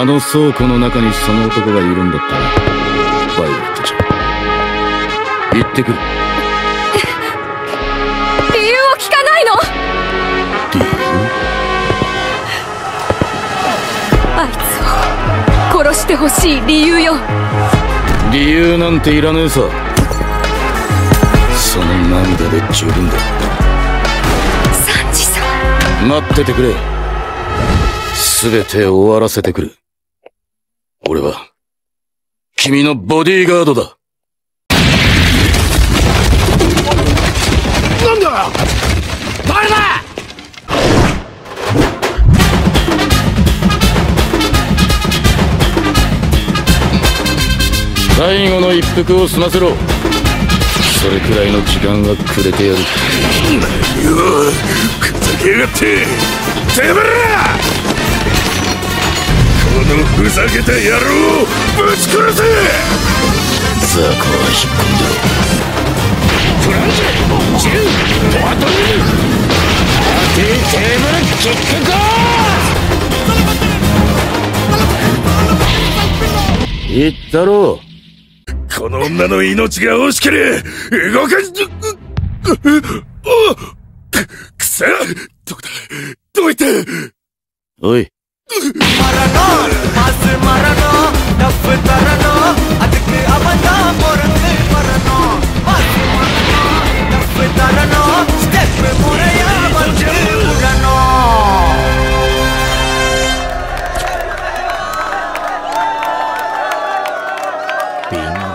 あの倉庫の中にその男がいるんだったらバイオレットちゃん行ってくる。理由を聞かないの？理由？あいつを殺してほしい理由よ。理由なんていらねえさ。その涙で十分だサンジさん。待っててくれ。全て終わらせてくる俺は君のボディーガードだ。なんだ誰だ！最後の一服を済ませろ。それくらいの時間はくれてやる。よふざけやがって！てめえらこのふざけた野郎をぶち殺せ。ザコは引っ込んでろフランジジルトルティーテーブルキックコー。言ったろ。この女の命が惜しけれ動かしおくそどこだどういっておい饼